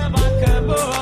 I'm a Boa.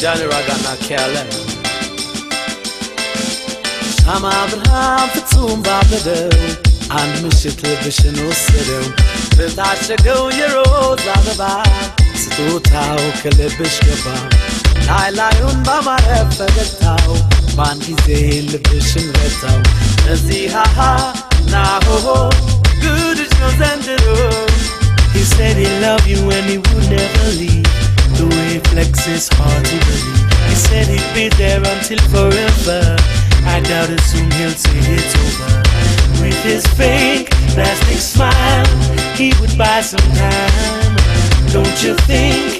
Jonny Ragga a Kerlem Am Abraham verzum war bedel An mischit lebischen Ussedem Wird asche gau jerot lade ba Zitu tau ke lebisch geba Lai lai un ba ma efe getau Man gizeh lebischen retau Ezi ha ha na ho ho Good is no zendero He said he loved you and he would never leave is hard to believe. He said he'd be there until forever. I doubt it soon he'll say it's over. With his fake plastic smile, he would buy some time. Don't you think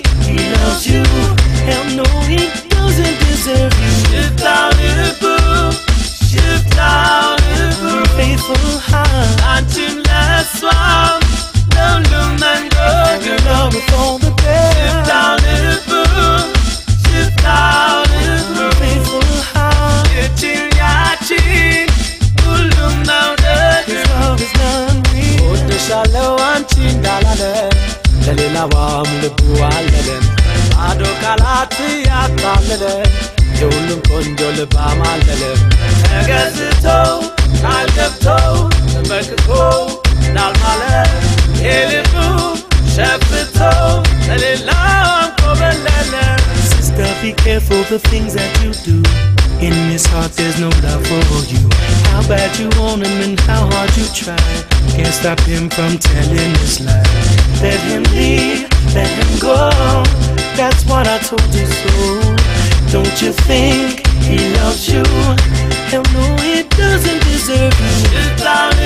ያታለለ የሁሉም ቆንጆ ልብ አማለለም ተገዝተው ካልገብተው ተመክቶ እንዳልማለ የልቡ ሸፍተው ለሌላም ኮበለለ Sister, be careful the things that you do. In his heart, there's no love for you. How bad you want him and how hard you try. Can't stop him from telling his lie. Let him leave, let him go. That's what I told you so. Don't you think he loves you? Hell no, he doesn't deserve you.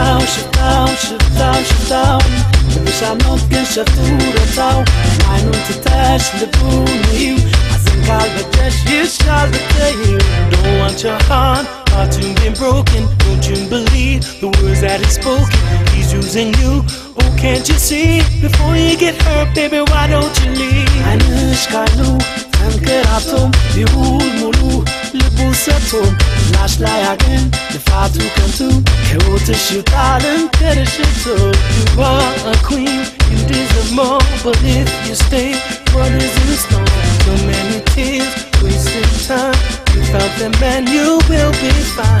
שפטאו, שפטאו, שפטאו, שפטאו, ושנות כן שפטו רצאו, מיין ונטטש לבונים, אז אין קל בטש ישאל בתהיר. Don't want your heart, heart to been broken, don't you believe the words that he's spoken, he's using you. Oh, can't you see? Before you get hurt, baby, why don't you leave? אני אשכלו, תן קרבתום, ביהול מולו busato Lash layakin Nefatu kantu Keota shutalan Kedashito You are a queen You deserve more. But if you stay What is in store? So many tears Wasted time. Without them and you will be fine.